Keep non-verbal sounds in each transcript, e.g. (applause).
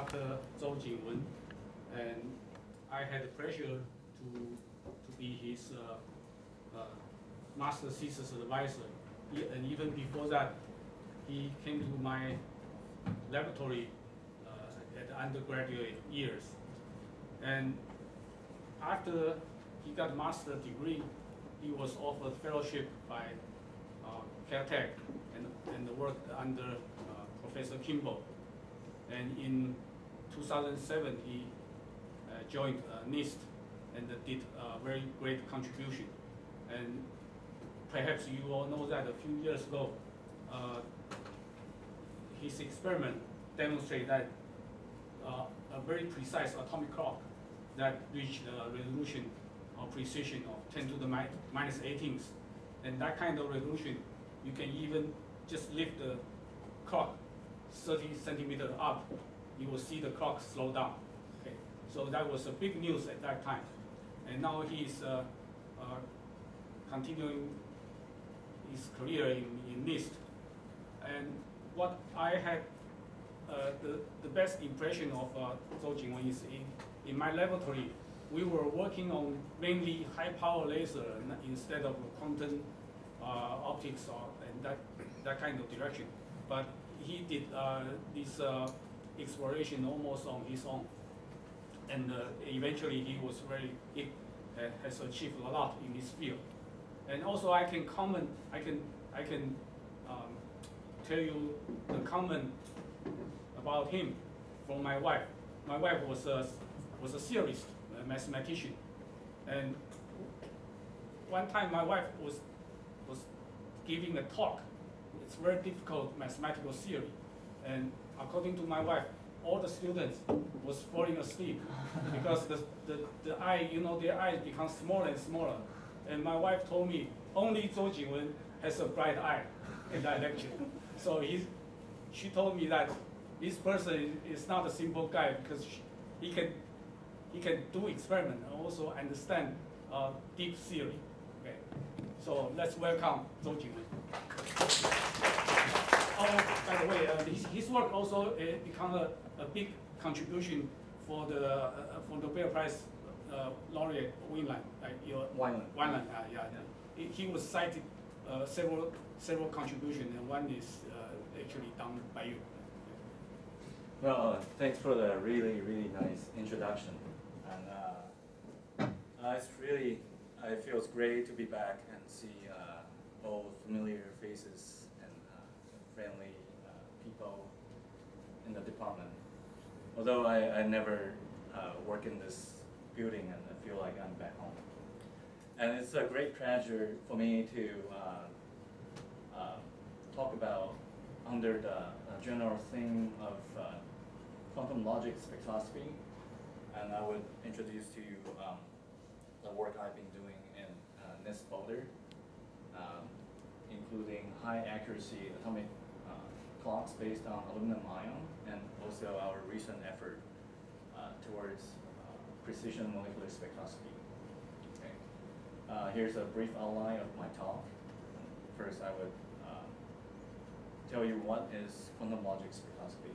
Dr. Zhou Jingwen, and I had the pleasure to, to be his uh, uh, master thesis advisor. And even before that, he came to my laboratory uh, at undergraduate years. And after he got master degree, he was offered fellowship by uh, Caltech and, and worked under uh, Professor Kimble. And in 2007, he uh, joined uh, NIST and did a very great contribution. And perhaps you all know that a few years ago, uh, his experiment demonstrated that uh, a very precise atomic clock that reached a resolution or precision of 10 to the mi- minus 18th. And that kind of resolution, you can even just lift the clock 30 centimeter up, you will see the clock slow down. Okay, so that was a big news at that time. And now he's uh, uh, continuing his career in, in NIST. And what I had uh, the, the best impression of uh, Zhou Jingwen is in, in my laboratory, we were working on mainly high power laser instead of quantum uh, optics or and that, that kind of direction. But he did uh, this uh, exploration almost on his own. And uh, eventually he was very, he ha- has achieved a lot in this field. And also I can comment, I can, I can um, tell you the comment about him from my wife. My wife was a, was a theorist, a mathematician. And one time my wife was, was giving a talk. It's very difficult mathematical theory. And according to my wife, all the students was falling asleep (laughs) because the, the, the eye, you know, their eyes become smaller and smaller. And my wife told me, only Zhou Jingwen has a bright eye in that lecture. So he's, she told me that this person is not a simple guy because she, he can he can do experiment and also understand uh, deep theory. Okay, so let's welcome Zhou Jingwen. By the way, uh, his, his work also uh, become a, a big contribution for the uh, for Nobel Prize uh, laureate Winland, like your Wineland. Wineland, uh, yeah, He, he was cited uh, several several contributions, and one is uh, actually done by you. Well, uh, thanks for the really, really nice introduction. And it's really, it feels great to be back and see uh, all familiar faces friendly uh, people in the department. Although I, I never uh, work in this building and I feel like I'm back home. And it's a great pleasure for me to uh, uh, talk about under the uh, general theme of quantum logic spectroscopy. And I would introduce to you um, the work I've been doing in uh, NIST Boulder, um, including high accuracy atomic clocks based on aluminum ion, and also our recent effort uh, towards uh, precision molecular spectroscopy. Okay. Uh, here's a brief outline of my talk. First, I would uh, tell you what is quantum logic spectroscopy,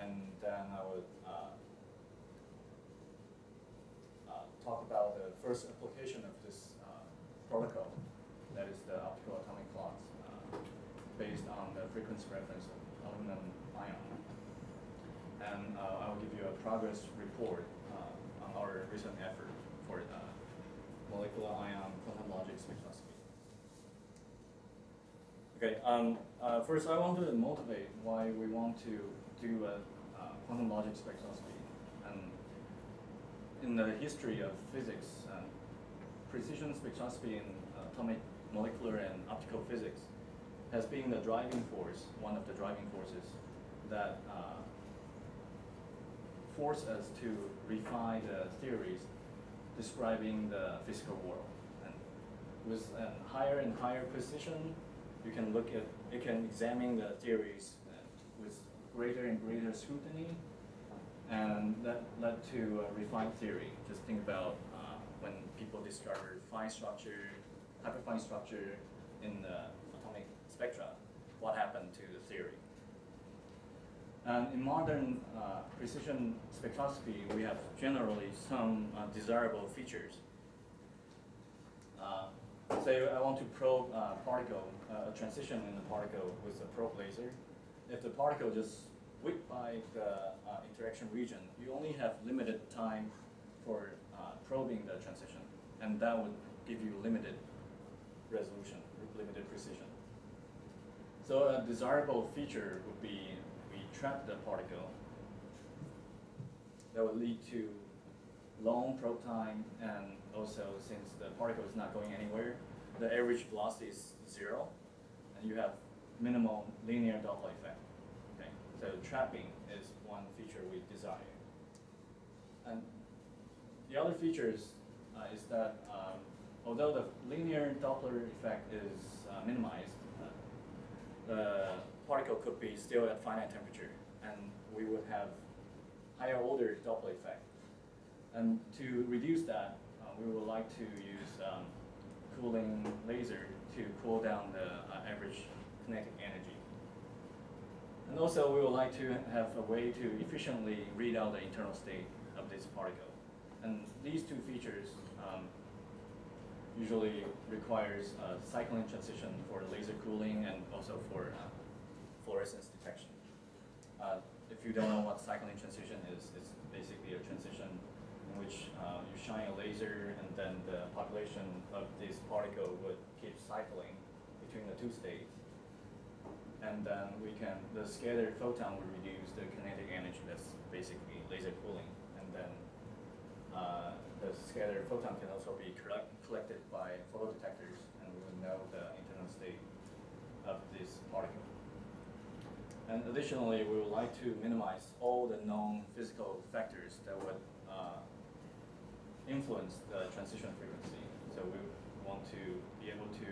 and then I would uh, uh, talk about the first application of this protocol, that is the optical atomic based on the frequency reference of aluminum ion. And uh, I will give you a progress report uh, on our recent effort for uh, molecular ion quantum logic spectroscopy. Okay, um, uh, first I want to motivate why we want to do a uh, quantum logic spectroscopy. And in the history of physics, uh, precision spectroscopy in atomic, molecular, and optical physics has been the driving force, one of the driving forces that uh, force us to refine the theories describing the physical world. And with uh, higher and higher precision, you can look at, you can examine the theories uh, with greater and greater scrutiny, and that led to refined theory. Just think about uh, when people discovered fine structure, hyperfine structure in the spectra, what happened to the theory? And in modern uh, precision spectroscopy, we have generally some uh, desirable features. Uh, say I want to probe a particle, uh, a transition in the particle with a probe laser. If the particle just whipped by the uh, interaction region, you only have limited time for uh, probing the transition, and that would give you limited resolution, limited precision. So a desirable feature would be we trap the particle. That would lead to long probe time and also since the particle is not going anywhere, the average velocity is zero and you have minimal linear Doppler effect. Okay, so trapping is one feature we desire. And the other features uh, is that um, although the linear Doppler effect is uh, minimized, the particle could be still at finite temperature, and we would have higher order Doppler effect. And to reduce that, uh, we would like to use um, cooling laser to cool down the uh, average kinetic energy. And also, we would like to have a way to efficiently read out the internal state of this particle. And these two features um, usually requires uh, cycling transition for laser cooling and also for uh, fluorescence detection. Uh, if you don't know what cycling transition is, it's basically a transition in which uh, you shine a laser and then the population of this particle would keep cycling between the two states. And then we can, the scattered photon would reduce the kinetic energy, that's basically laser cooling. And then uh, the scattered photon can also be collect, collected by photodetectors, and we will know the internal state of this particle. And additionally, we would like to minimize all the known physical factors that would uh, influence the transition frequency. So we want to be able to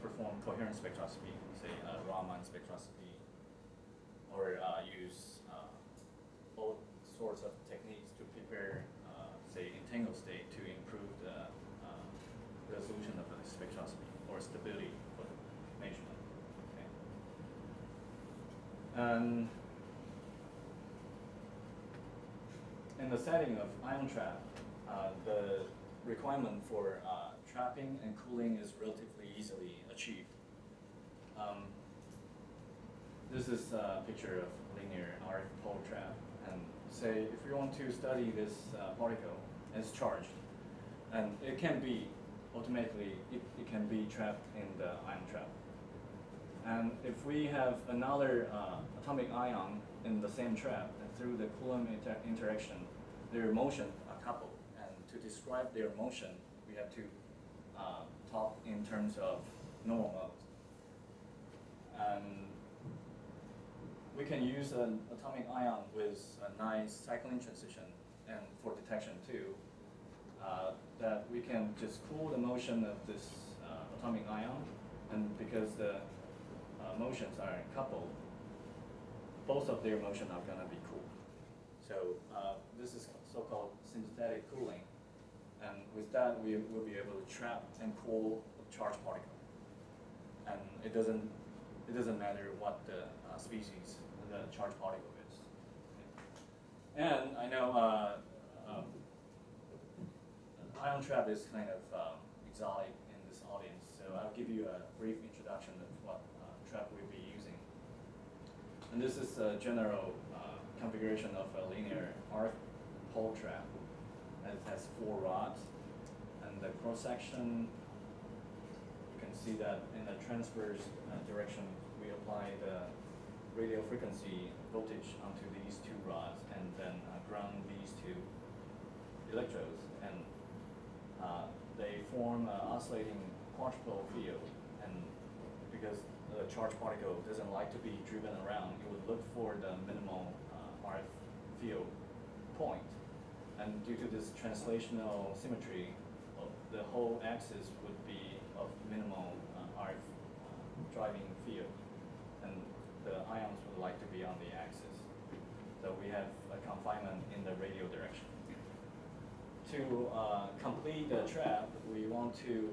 perform coherent spectroscopy, say uh, Raman spectroscopy, or uh, use uh, all sorts of techniques to prepare, say, entangled state to improve the uh, resolution of the spectroscopy or stability for the measurement. Okay. And in the setting of ion trap, uh, the requirement for uh, trapping and cooling is relatively easily achieved. Um, this is a picture of linear RF Paul trap. And say if you want to study this uh, particle, it's charged. And it can be automatically, it, it can be trapped in the ion trap. And if we have another uh, atomic ion in the same trap, through the Coulomb inter interaction, their motion are coupled. And to describe their motion, we have to uh, talk in terms of normal mode. And we can use an atomic ion with a nice cycling transition and for detection too. Uh, that we can just cool the motion of this uh, atomic ion, and because the uh, motions are coupled, both of their motion are gonna be cooled. So uh, this is so-called sympathetic cooling, and with that we will be able to trap and cool a charged particle. And it doesn't it doesn't matter what the uh, species the charged particle. And I know uh, um, ion trap is kind of um, exotic in this audience, so I'll give you a brief introduction of what uh, trap we'll be using. And this is a general uh, configuration of a linear RF Paul trap. And It has four rods, and the cross section. You can see that in the transverse uh, direction, we apply the radio frequency voltage onto these two rods, and then uh, ground these two electrodes, and uh, they form an oscillating quadrupole field. And because the charged particle doesn't like to be driven around, it would look for the minimal uh, RF field point. And due to this translational symmetry, the whole axis would be of minimal uh, RF uh, driving field. The ions would like to be on the axis. So we have a confinement in the radial direction. To uh, complete the trap, we want to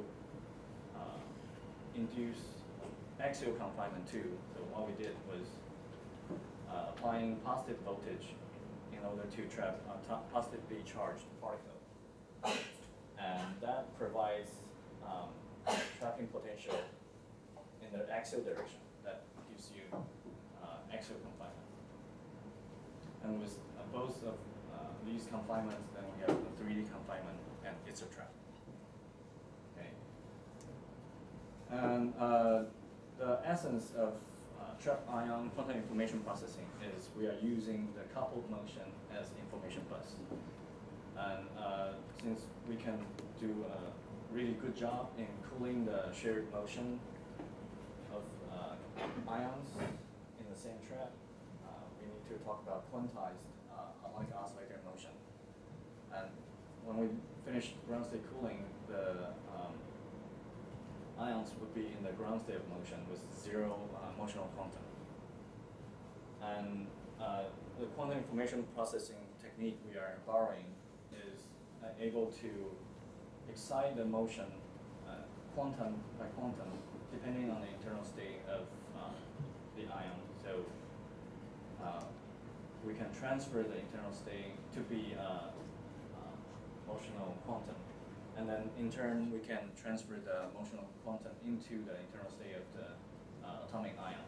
uh, induce axial confinement too. So what we did was uh, applying positive voltage in order to trap a positively charged particle. And that provides um, trapping potential in the axial direction. That gives you confinement. And with uh, both of uh, these confinements, then we have a 3D confinement and it's a trap. Okay. And uh, the essence of uh, trap ion quantum information processing is we are using the coupled motion as information bus. And uh, since we can do a really good job in cooling the shared motion of ions the same trap, uh, we need to talk about quantized uh, harmonic oscillator motion. And when we finish ground state cooling, the um, ions would be in the ground state of motion with zero uh, motional quantum. And uh, the quantum information processing technique we are borrowing is uh, able to excite the motion uh, quantum by quantum depending on the internal state of uh, the ion. So uh, we can transfer the internal state to be uh, uh, motional quantum. And then in turn, we can transfer the motional quantum into the internal state of the uh, atomic ion.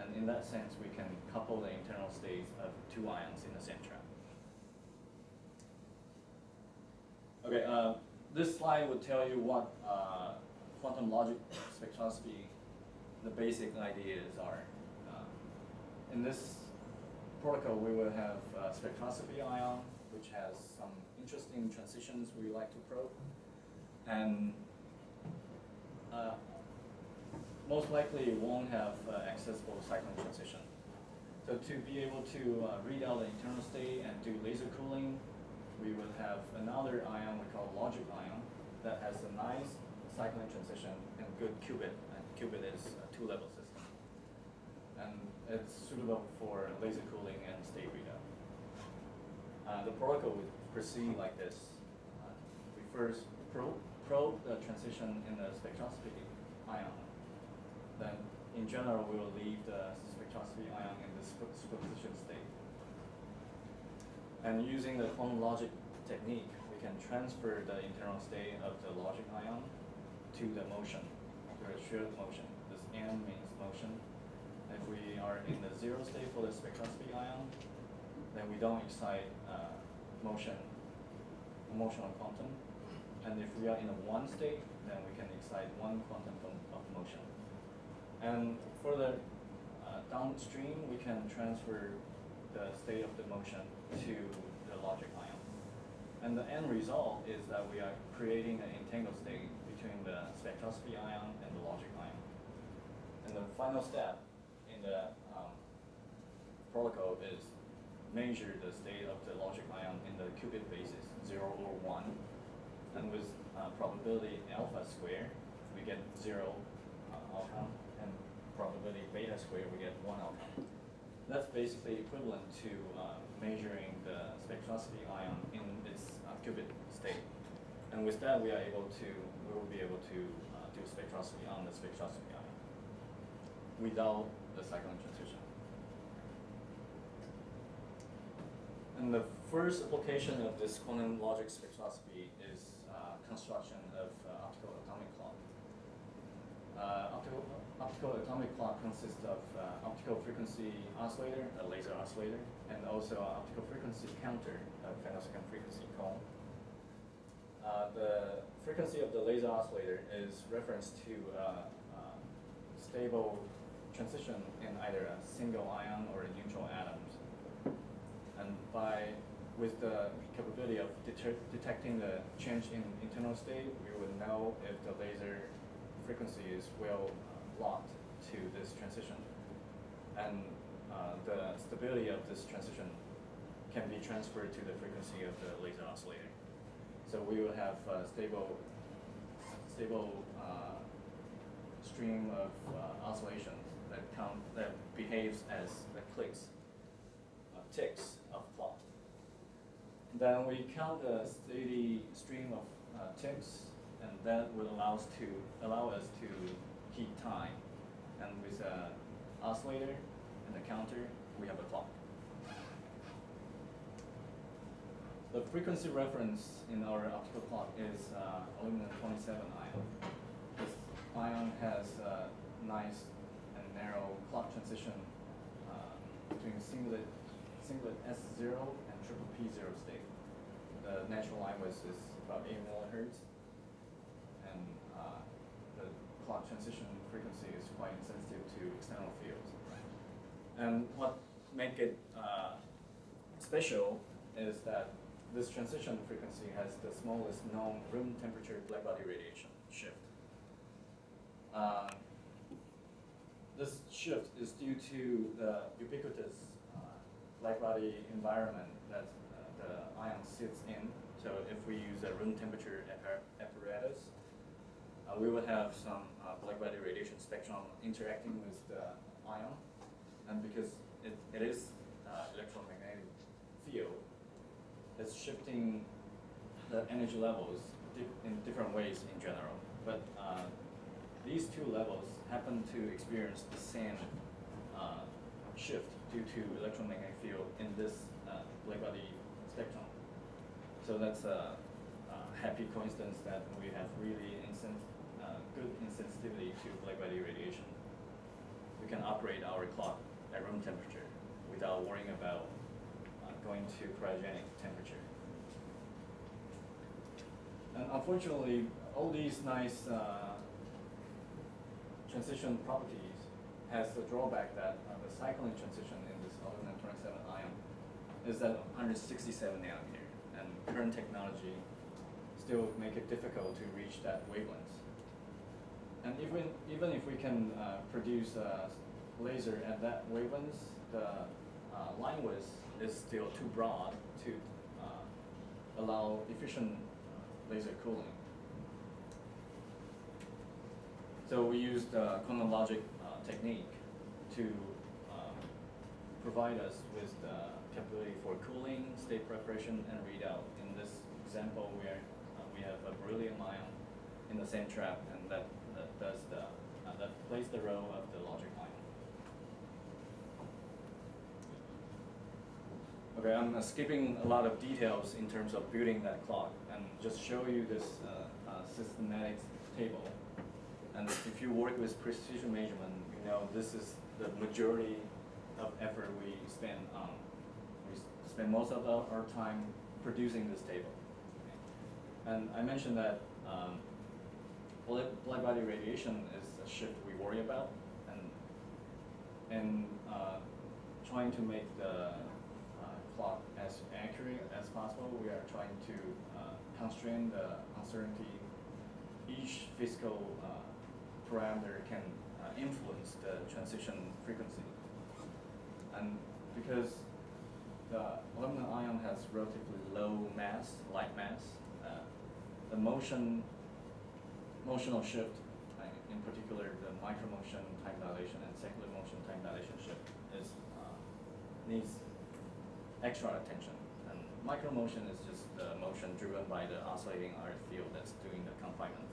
And in that sense, we can couple the internal states of two ions in the same trap. Okay, uh, this slide would tell you what uh, quantum logic spectroscopy, the basic ideas are. Uh, in this protocol, we will have uh, spectroscopy ion, which has some interesting transitions we like to probe. And uh, most likely it won't have uh, accessible cycling transition. So to be able to uh, read out the internal state and do laser cooling, we will have another ion we call logic ion that has a nice cycling transition and good qubit. And qubit is a two-level system. And it's suitable for laser cooling and state readout. Uh, the protocol would proceed like this. Uh, we first probe, probe the transition in the spectroscopy ion. Then, in general, we will leave the spectroscopy ion in the superposition state. And using the quantum logic technique, we can transfer the internal state of the logic ion to the motion, a shared motion. This M means motion. If we are in the zero state for the spectroscopy ion, then we don't excite uh, motion, motional quantum. And if we are in a one state, then we can excite one quantum of of motion. And further uh, downstream, we can transfer the state of the motion to the logic ion. And the end result is that we are creating an entangled state between the spectroscopy ion and the logic ion. And the final step in the um, protocol is measure the state of the logic ion in the qubit basis, zero or one. And with uh, probability alpha square, we get zero uh, outcome, and probability beta square, we get one outcome. That's basically equivalent to uh, measuring the spectroscopy ion in its uh, qubit state. And with that, we are able to, we will be able to uh, do spectroscopy on the spectroscopy ion without the cycling transition. And the first application of this quantum logic spectroscopy is uh, construction of uh, optical atomic clock. Uh, optical, optical atomic clock consists of uh, optical frequency oscillator, a laser oscillator, and also an optical frequency counter, a femtosecond frequency comb. Uh, the frequency of the laser oscillator is referenced to uh, stable transition in either a single ion or a neutral atoms. And by, with the capability of detecting the change in internal state, we would know if the laser frequency is well uh, locked to this transition. And uh, the stability of this transition can be transferred to the frequency of the laser oscillator. So we will have a stable, stable uh, stream of uh, oscillations that count that behaves as that clicks, uh, ticks of clock. Then we count the steady stream of uh, ticks, and that will allow us to allow us to keep time. And with a oscillator and a counter, we have a clock. The frequency reference in our optical clock is uh, aluminum 27 ion. This ion has a nice and narrow clock transition uh, between singlet, singlet S0 and triplet P0 state. The natural line width is about 8 millihertz, and uh, the clock transition frequency is quite sensitive to external fields. And what makes it uh, special is that this transition frequency has the smallest known room temperature blackbody radiation shift. Uh, this shift is due to the ubiquitous uh, blackbody environment that uh, the ion sits in. So if we use a room temperature apparatus, uh, we will have some uh, blackbody radiation spectrum interacting with the ion. And because it, it is uh, electromagnetic field, it's shifting the energy levels in different ways in general. But uh, these two levels happen to experience the same uh, shift due to electromagnetic field in this uh, blackbody spectrum. So that's a, a, happy coincidence that we have really uh, good insensitivity to blackbody radiation. We can operate our clock at room temperature without worrying about going to cryogenic temperature. And unfortunately, all these nice uh, transition properties has the drawback that uh, the cycling transition in this aluminum 27 ion is at 167 nanometer, and current technology still make it difficult to reach that wavelength. And even even if we can uh, produce a laser at that wavelength, the uh, line width is still too broad to uh, allow efficient uh, laser cooling. So we used the quantum logic uh, technique to um, provide us with the capability for cooling, state preparation, and readout. In this example, where uh, we have a beryllium ion in the same trap, and that, that does the uh, that plays the role of the logic ion. Okay, I'm uh, skipping a lot of details in terms of building that clock and just show you this uh, uh, systematic table. And if you work with precision measurement, you know this is the majority of effort we spend on. We spend most of our time producing this table. And I mentioned that um, black body radiation is a shift we worry about, and and uh, trying to make the clock as accurate as possible. We are trying to uh, constrain the uncertainty. Each physical uh, parameter can uh, influence the transition frequency. And because the aluminum ion has relatively low mass, light mass, uh, the motion, motional shift, in particular the micromotion time dilation and secular motion time dilation shift is uh, needs extra attention. And micromotion is just the motion driven by the oscillating RF field that's doing the confinement.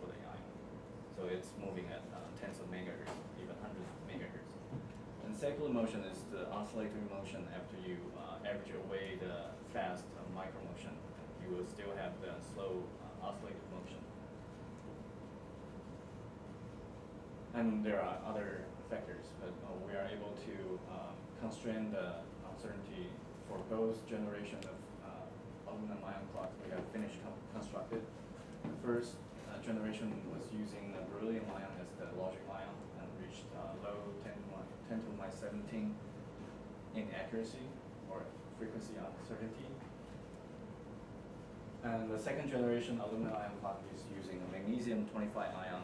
So it's moving at uh, tens of megahertz, even hundreds of megahertz. And secular motion is the oscillatory motion after you uh, average away the fast uh, micromotion. You will still have the slow uh, motion. And there are other factors, but uh, we are able to um, constrain the uncertainty for both generation of uh, aluminum ion clocks we have finished constructed. First uh, generation was using the beryllium ion as the logic ion and reached uh, low 10 to, my, 10 to my 17 in accuracy or frequency uncertainty. And the second generation aluminum ion clock is using a magnesium 25 ion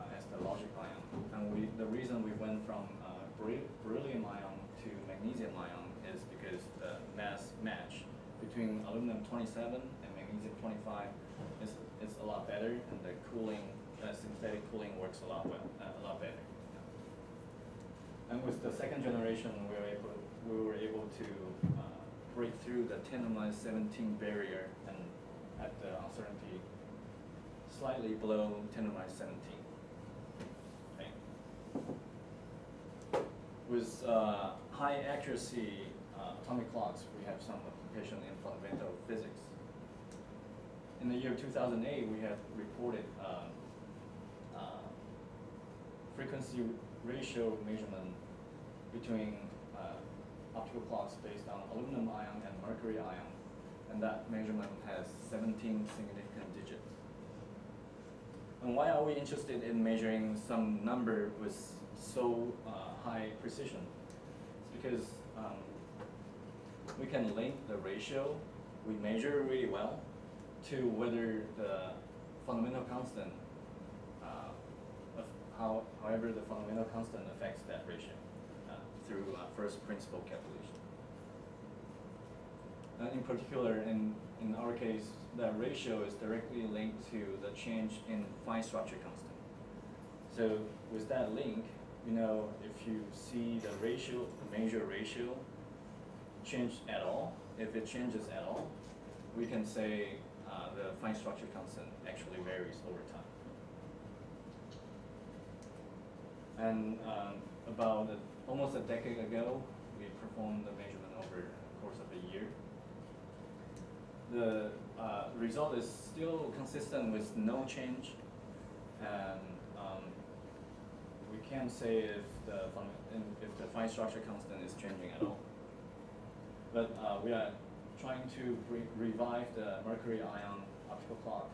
uh, as the logic ion. And we, the reason we went from uh, beryllium ion to magnesium ion is because the mass match between aluminum 27 and magnesium 25 is, a lot better, and the cooling, uh, sympathetic cooling works a lot well, uh, a lot better. And with the second generation, we were able, we were able to uh, break through the 10 to minus 17 barrier and at the uncertainty slightly below 10 to minus 17. Okay. with uh, high accuracy uh, atomic clocks, we have some application in fundamental physics. In the year 2008, we have reported um, uh, frequency ratio measurement between uh, optical clocks based on aluminum ion and mercury ion, and that measurement has 17 significant digits. And why are we interested in measuring some number with so uh, high precision? It's because um, we can link the ratio we measure really well to whether the fundamental constant, uh, of how, however the fundamental constant affects that ratio uh, through uh, first principle calculation. In particular, in, in our case, that ratio is directly linked to the change in fine structure constant. So with that link, you know, if you see the ratio, the major ratio change at all, if it changes at all, we can say uh, the fine structure constant actually varies over time. And um, about a, almost a decade ago, we performed the measurement over the course of a year. The uh, result is still consistent with no change, and um, we can't say if the if the fine structure constant is changing at all. But uh, we are trying to re revive the mercury ion optical clock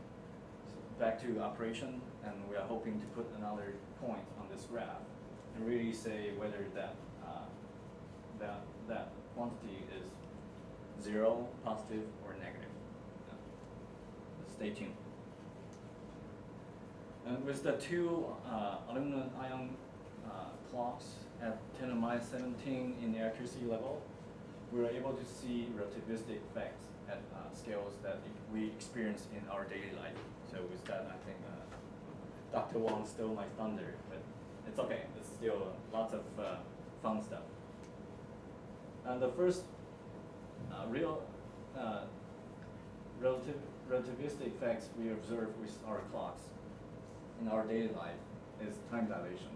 back to operation, and we are hoping to put another point on this graph and really say whether that uh, that that quantity is zero, positive, or negative. Stay tuned. And with the two uh, aluminum ion uh, clocks at 10 to minus 17 in the accuracy level, we were able to see relativistic effects at uh, scales that we experience in our daily life. So with that, I think uh, Dr. Wong stole my thunder, but it's okay. It's still lots of uh, fun stuff. And the first uh, real uh, relative, relativistic effects we observe with our clocks in our daily life is time dilation.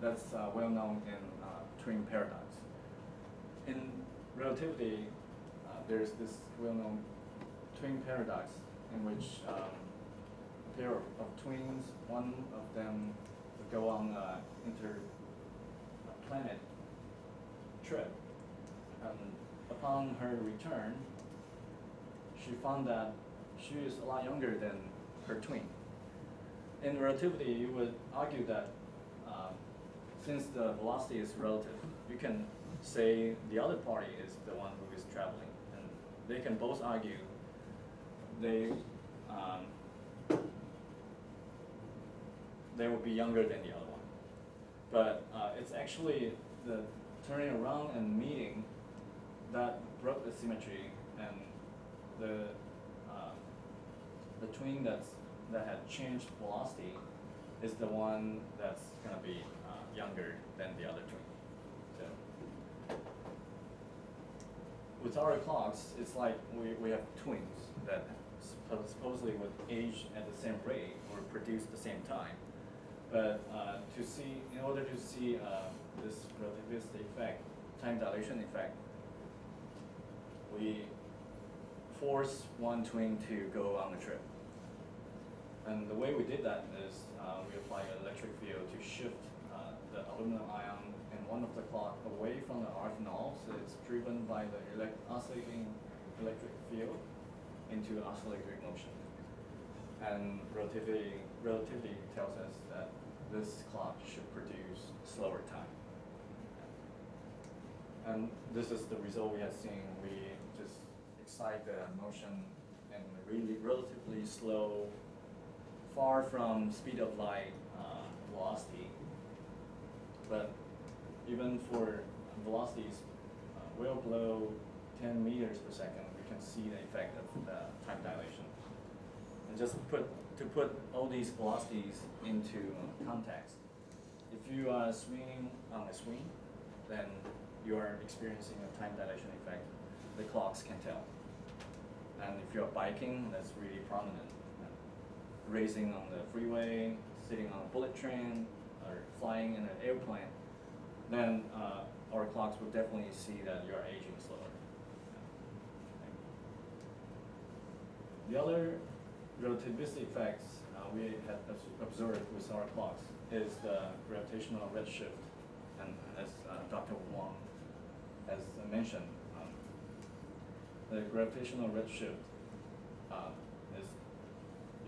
That's uh, well known in twin paradox. In relativity, uh, there's this well-known twin paradox in which um, a pair of, twins, one of them would go on an interplanet trip, and upon her return, she found that she is a lot younger than her twin. In relativity, you would argue that uh, since the velocity is relative, you can say the other party is the one who is traveling, and they can both argue they um, they will be younger than the other one. But uh, it's actually the turning around and meeting that broke the symmetry, and the uh, the twin that's that had changed velocity is the one that's gonna be uh, younger than the other twin. With our clocks, it's like we, we have twins that supposedly would age at the same rate or produce the same time. But uh, to see, in order to see uh, this relativistic effect, time dilation effect, we force one twin to go on a trip. And the way we did that is uh, we apply an electric field to shift uh, the aluminum ion one of the clock away from the RF null, so it's driven by the elect oscillating electric field into oscillatory motion. And relativity, relativity tells us that this clock should produce slower time. And this is the result we have seen. We just excite the motion and really relatively slow, far from speed of light uh, velocity. But even for velocities uh, well below 10 meters per second, we can see the effect of the time dilation. And just put to put all these velocities into context, if you are swinging on a swing, then you are experiencing a time dilation effect. The clocks can tell. And if you're biking, that's really prominent. Racing on the freeway, sitting on a bullet train, or flying in an airplane, then uh, our clocks will definitely see that you are aging slower. The other relativistic effects uh, we obs- observed with our clocks is the gravitational redshift. And as uh, Dr. Wang has mentioned, um, the gravitational redshift uh, is,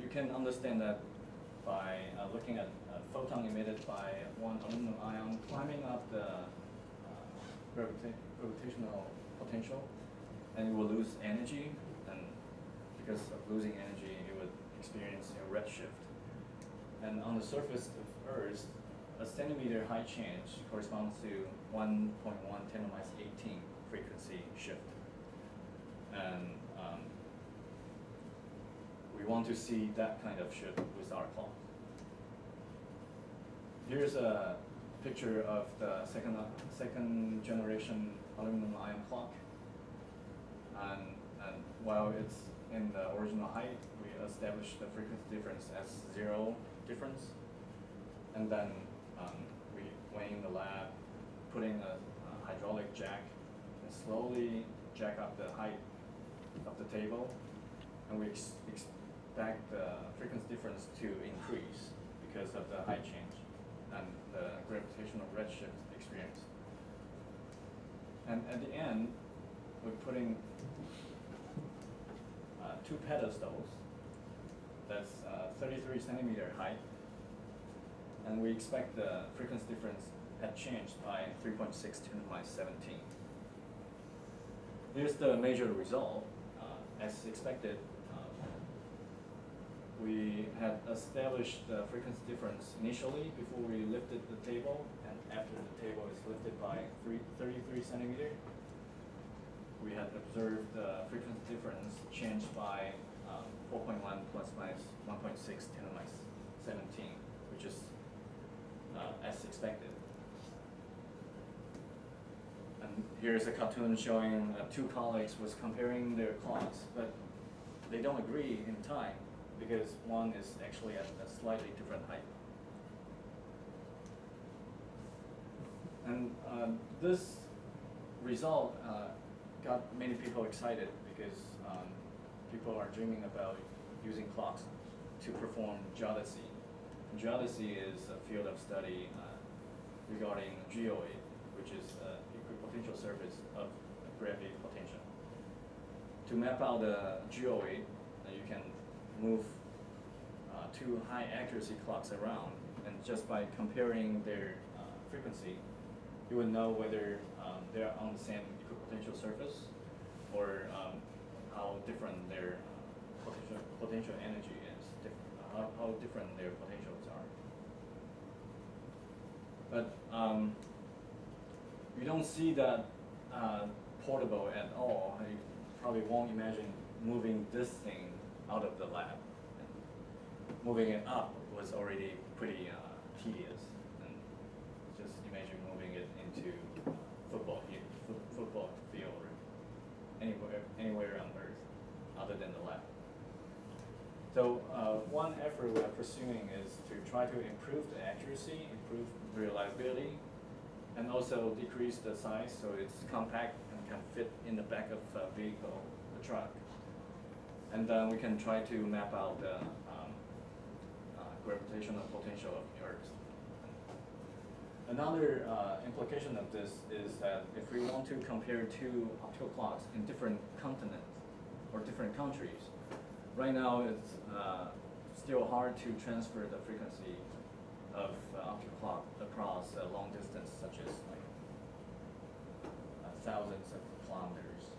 you can understand that by uh, looking at a photon emitted by one aluminum ion climbing up the uh, gravita- gravitational potential, and it will lose energy, and because of losing energy, it would experience a redshift. And on the surface of Earth, a centimeter height change corresponds to 1.1 10 to minus 18 frequency shift. And um, we want to see that kind of shift with our clock. Here's a picture of the second, second generation aluminum ion clock. And, and while it's in the original height, we established the frequency difference as zero difference. And then um, we went in the lab, putting a, a hydraulic jack and slowly jack up the height of the table. And we ex- expect the frequency difference to increase because of the height change and the gravitational redshift experience. And at the end, we're putting uh, two pedestals that's uh, 33 centimeter height. And we expect the frequency difference had changed by 3.6 to minus 17. Here's the major result. Uh, as expected, uh, we had established the frequency difference initially before we lifted the table, and after the table is lifted by three, 33 centimeter, we had observed the frequency difference change by um, 4.1 plus minus 1.6 10 to the minus 17, which is uh, as expected. And here's a cartoon showing uh, two colleagues was comparing their clocks, but they don't agree in time because one is actually at a slightly different height. And uh, this result uh, got many people excited because um, people are dreaming about using clocks to perform geodesy. Geodesy is a field of study uh, regarding geoid, which is uh, equipotential surface of gravity potential. To map out the geoid, uh, you can move uh, two high accuracy clocks around, and just by comparing their uh, frequency, you would know whether um, they're on the same equipotential surface or um, how different their potential, potential energy is, diff- how, how different their potentials are. But um, you don't see that uh, portable at all. You probably won't imagine moving this thing out of the lab. And Moving it up was already pretty uh, tedious, and just imagine moving it into football football field or anywhere anywhere on Earth other than the lab. So uh, one effort we are pursuing is to try to improve the accuracy, improve reliability, and also decrease the size so it's compact and can fit in the back of a vehicle, a truck. And then we can try to map out the um, uh, gravitational potential of the Earth. Another uh, implication of this is that if we want to compare two optical clocks in different continents or different countries, right now it's uh, still hard to transfer the frequency of uh, optical clock across a long distance such as like uh, thousands of kilometers.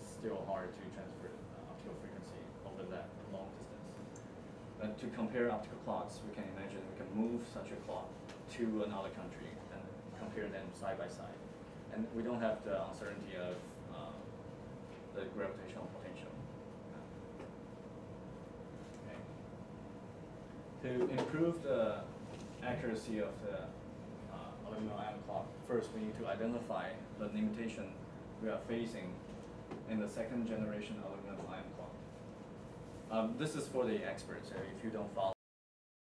It's still hard to transfer uh, optical frequency over that long distance. But to compare optical clocks, we can imagine we can move such a clock to another country and compare them side by side. And we don't have the uncertainty of uh, the gravitational potential. Okay. To improve the accuracy of the uh, aluminum ion clock, first we need to identify the limitation we are facing in the second generation aluminum. Um, this is for the experts, if you don't follow